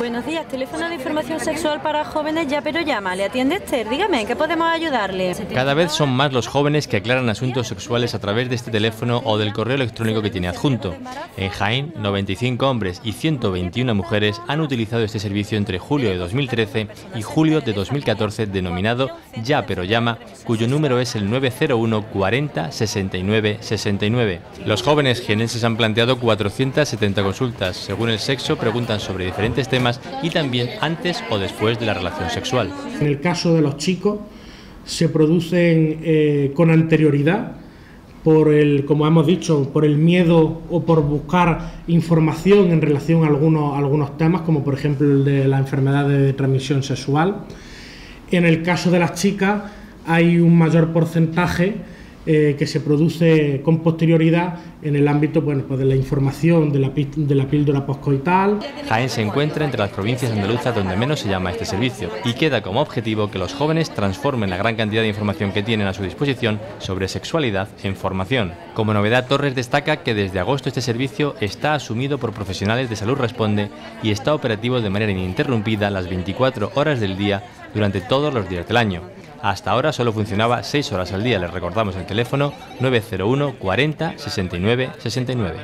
Buenos días, teléfono de información sexual para jóvenes ya pero llama. ¿Le atiende Esther? Dígame, ¿en qué podemos ayudarle? Cada vez son más los jóvenes que aclaran asuntos sexuales a través de este teléfono o del correo electrónico que tiene adjunto. En Jaén, 95 hombres y 121 mujeres han utilizado este servicio entre julio de 2013 y julio de 2014 denominado Ya pero llama, cuyo número es el 901 40 69 69. Los jóvenes jienenses han planteado 470 consultas. Según el sexo, preguntan sobre diferentes temas y también antes o después de la relación sexual. En el caso de los chicos, se producen eh, con anterioridad por el, como hemos dicho, por el miedo o por buscar información en relación a algunos, algunos temas, como por ejemplo el de la enfermedad de transmisión sexual. En el caso de las chicas hay un mayor porcentaje eh, que se produce con posterioridad en el ámbito bueno, pues de la información de la, de la píldora poscoital. Jaén se encuentra entre las provincias andaluzas donde menos se llama este servicio y queda como objetivo que los jóvenes transformen la gran cantidad de información que tienen a su disposición sobre sexualidad en formación. Como novedad, Torres destaca que desde agosto este servicio está asumido por profesionales de salud responde y está operativo de manera ininterrumpida las 24 horas del día durante todos los días del año. Hasta ahora solo funcionaba 6 horas al día. Les recordamos el teléfono 901 40 69 69.